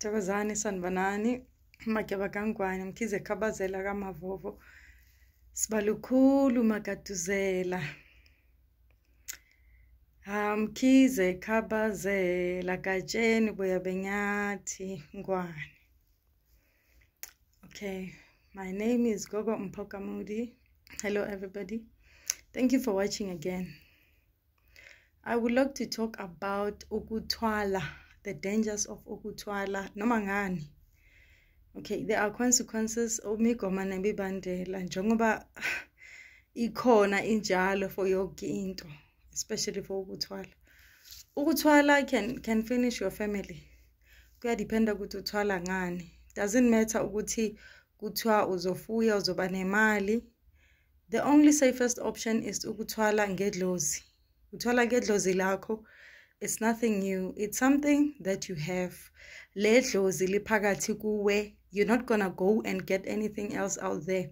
Thokozani sanibonani mageba kangwane mkhize khabazela kamavovo sibalukhulu makatuzela. Amkhize mkhize khabazela katsheni boya benyathi ngwane okay my name is gogo mphokamudi hello everybody. Thank you for watching again. I would like to talk about ukuthwala the dangers of ukuthwala noma ngani? Okay there are consequences. Umigoma nemibandela njengoba ikhona injalo for yonke into especially for ukuthwala. Ukuthwala can can finish your family. Kuyadependa ukuthi uthwala ngani. Doesn't matter ukuthi kuthiwa uzofuya uzoba nemali. The only safest option is ukuthwala ngedlozi. Uthwala ngedlozi lakho it's nothing new. It's something that you have. Le dlozi liphakathi kuwe. You're not gonna go and get anything else out there.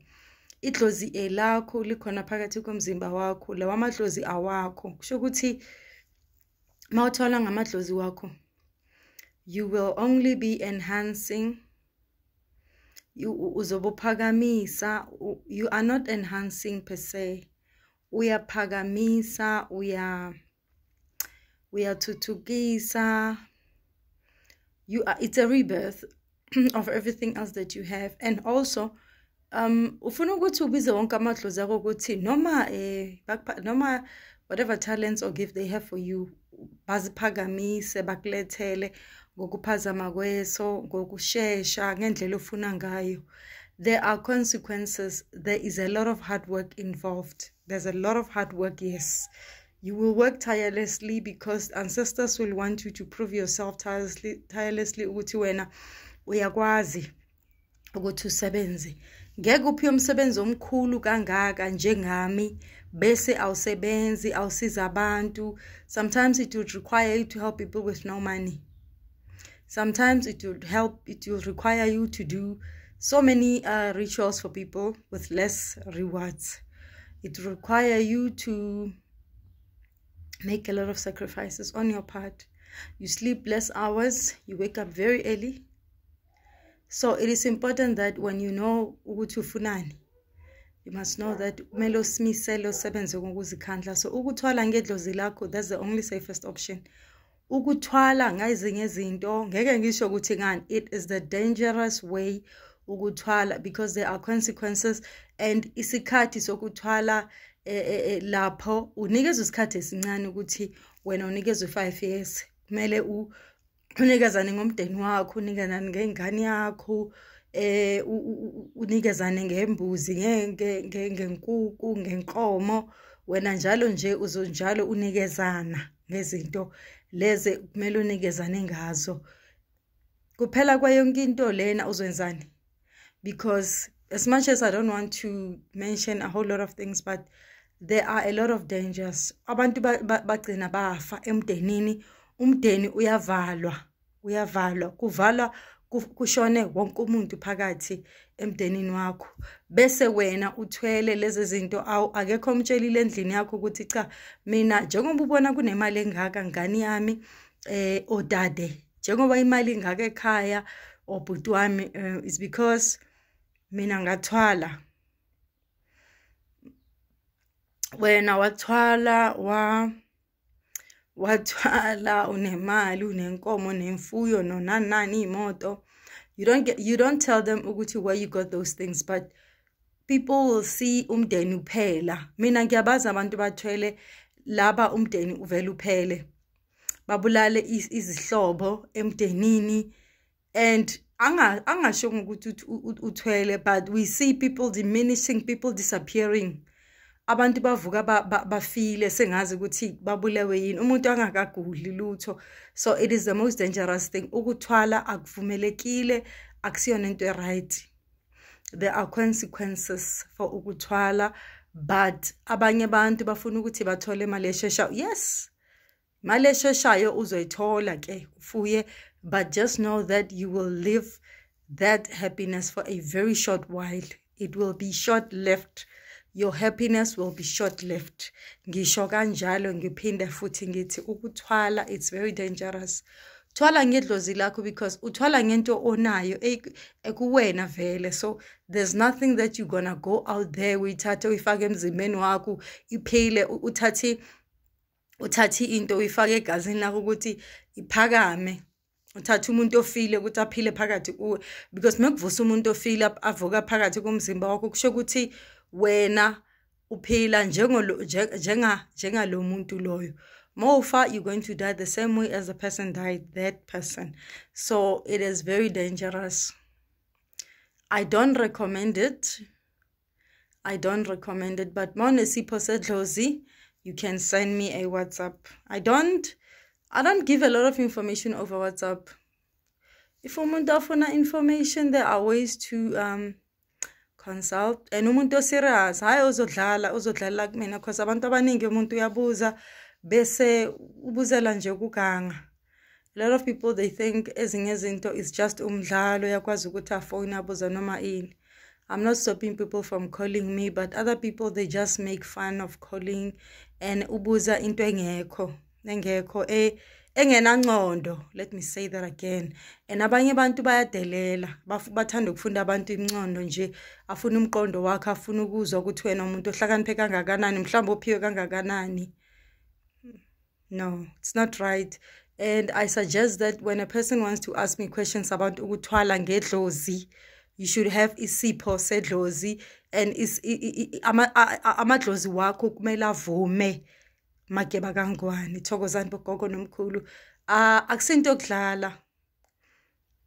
Idlozi elakho likhona phakathi komzimba wakho. Lawa amadlozi awakho. Kusho ukuthi ngamadlozi wakho you will only be enhancing. Uzobuphakamisa. You are not enhancing per se. Uyaphakamisa uya uyathuthukisa you are it's a rebirth of everything else that you have. And also um ufuna ukuthi ubize wonke amadlozi akho ukuthi noma eh noma whatever talents or gift they have for you baziphakamise bakulethele ngokuphazama kweso ngokushesha ngendlela ofuna ngayo. There are consequences. There is a lot of hard work involved. There's a lot of hard work yes you will work tirelessly because ancestors will want you to prove yourself tirelessly tirelessly ukuthi wena uyakwazi ukuthi usebenze. Ngeke uphiwe umsebenzi omkhulu kangaka njengami bese awusebenzi awusiza abantu. Sometimes it would require you to help people with no money. Sometimes it would help it will require you to do so many uh, rituals for people with less rewards. It require you to make a lot of sacrifices on your part. You sleep less hours you wake up very early. So it is important that when you know ukuthi ufunani you must know that kumele usimisele usebenze ngokuzikhandla. So ukuthwala ngedlozi lakho that's the only safest option. Ukuthwala ngezinye izinto ngeke ngisho ukuthi ngani it is the dangerous way ukuthwala because there are consequences and isikhathi sokuthwala lapho unikezwe isikhathi esincane ukuthi wena unikezwe 5 years. Kumele unikezane ngomndeni wakho unikezane ngengane yakho eh unikezane ngembuzi ngenkukhu ngenkomo. Wena njalo nje uzonjalo unikezana ngezinto leze kumele unikezane ngazo. Kuphela kwayonke into lena uzwenzani because as much as i don't want to mention a whole lot of things but there are a lot of dangers. Abantu bagcina bafa emndenini umndeni uyavalwa uyavalwa kuvalwa kushone wonke umuntu phakathi emndenini wakho. Bese wena uthwele lezi zinto awu akekho umtshelile endlini yakho ukuthi cha mina njengoba ubona kunemali engaka ngani yami eh odade njengoba imali ingaka ekhaya obhuti wami uh, is because mina ngathwala. Wena wathwala wa wathwala unemali unenkomo nemfuyo nonanani imoto you don't get you don't tell them ukuthi where you got those things but people will see umndeni uphela. Mina ngiyabaza abantu bathwele laba umndeni uvela uphele. Babulale izihlobo emndenini and anga angasho ukuthi uthwele but we see people diminishing people disappearing abantu bavuka bafile sengazi ukuthi babulewe yini. Umuntu angakagudli lutho. So it is the most dangerous thing. Ukuthwala akuvumelekile akusiyona into right there are consequences for ukuthwala but abanye abantu bafuna ukuthi bathole imali esheshayo. Yes imali esheshayo uzoyithola ke ufuye but just know that you will live that happiness for a very short while. It will be short left your happiness will be short lived ngisho kanjalo ngiphinde futhi ngithi ukuthwala it's very dangerous. Thwala ngedlozi lakho because uthwala ngento onayo ekuwena vele. So there's nothing that you're gonna go out there uyithathe uyifake emzimbeni wakho iphile uthathe uthathe into uyifake egazini lakho ukuthi iphakame. Uthatha umuntu ofile ukuthi aphile phakathi kuwe because mekuvusa umuntu ofile avuka phakathi komzimba wakho kusho ukuthi wena uphila njenga njengalo muntu loyo Mofa, you're going to die the same way as the person died, that person. So it is very dangerous. I don't recommend it. I don't recommend it. But Monesipho Sedlozi, you can send me a WhatsApp. I don't I don't give a lot of information over WhatsApp. If umuntu afuna information, there are ways to um consult. And umuntu serious, hayi uzodlala, uzodlala kumina because abantu abaningi umuntu uyabuza bese ubuzela nje ukuganga a lot of people they think ezinye izinto is just umdlalo yakwazi ukuthi afone abuza noma ini i'm not stopping people from calling me but other people they just make fun of calling and ubuza into engekho engekho engenangcondo let me say that again. And abanye abantu bayadelela bathanda ukufunda abantu imcondo nje afuna umqondo wakhe afuna ukuzwa ukuthi wena umuntu ohlakaniphe kangakanani mhlawumbe ophiwe kangakanani. No it's not right. And i suggest that when a person wants to ask me questions about ukuthwala ngedlozi you should have isipho sedlozi and amadlozi wakho kumele avume. Mageba kangwane thokozani bogogo nomkhulu uh, akusinto yokudlala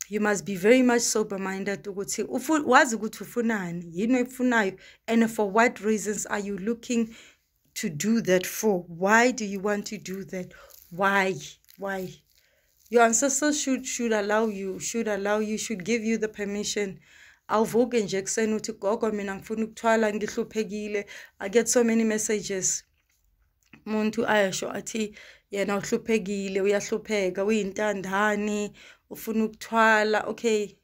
you must be very much sober minded ukuthi wazi ukuthi ufunani yini oyifunayo and for what reasons are you looking to do that for? Why do you want to do that? Why? Why? Your ancestors should should allow you, should allow you, should give you the permission. awuvuke nje ekuseni uthi gogo mina ngifuna ukuthwala ngihluphekile i get so many messages umuntu ayasho athi yena uhluphekile uyahlupheka uyintandane ufuna ukuthwala okay.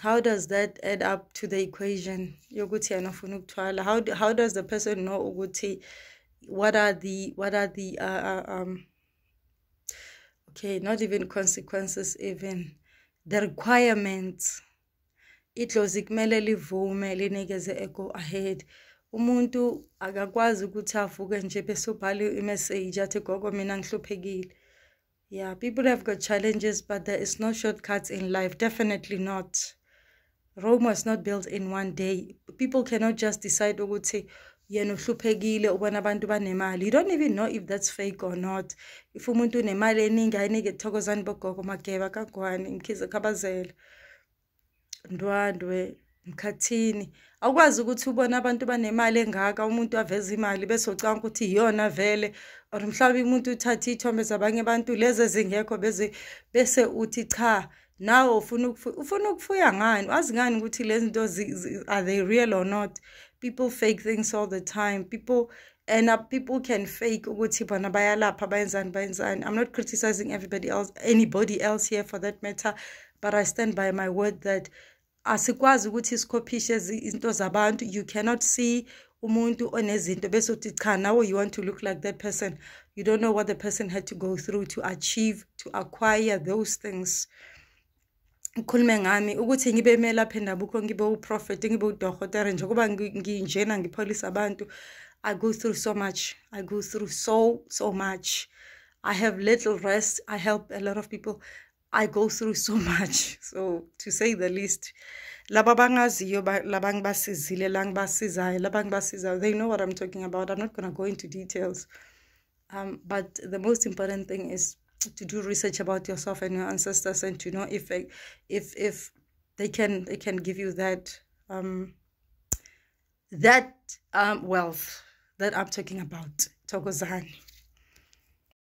How does that add up to the equation yokuthi yena ufuna ukuthwala? How how does the person know ukuthi what are the what are the uh, uh, um okay not even consequences even the requirements? Idlozi kumele livume linikeze ego ahead. Umuntu akakwazi ukuthi avuke nje bese ubhale imessage athi gogo mina ngihluphekile yeah people have got challenges but there is no shortcuts in life definitely not Rome was not built in one day. People cannot just decide ukuthi yena uhluphekile ubona abantu banemali. You don't even know if that's fake or not. If umuntu unemali eningi ayinike thokozani bogogo mageba kagwane imkhize khabazela. Ndwandwe mkhathini. Awukwazi ukuthi ubone abantu banemali engaka umuntu aveza imali bese ucanga ukuthi iyona vele or mhlawumbe umuntu uthatha ithombe zabanye abantu lezi ezingekho bese uthi cha nawe ufuna ufuna ukufuya ngani? Wazi ngani ukuthi lezi zinto are they real or not? People fake things all the time. People and uh, people can fake ukuthi bona bayalapha bayenzani bayenzani. I'm not criticizing everybody else anybody else here for that matter but i stand by my word that asikwazi ukuthi sikhophishe izinto zabantu. You cannot see umuntu onezinto bese uthi cha nawe you want to look like that person. You don't know what the person had to go through to achieve to acquire those things. Ukhulume ngami ukuthi ngibe emelaphi endabuko ngibe uprofet ngibe udokotela njengoba nginjena ngipholisa abantu. I go through so much. I go through so so much. I have little rest. I help a lot of people i go through so much so to say the least laba bangaziyo laba ngibasizile la ngibasizayo laba ngibasizayo they know what i'm talking about i'm not going to go into details um, but the most important thing is to do research about yourself and your ancestors and to know if if if they can they can give you that um that um wealth that I'm talking about. Tokozani.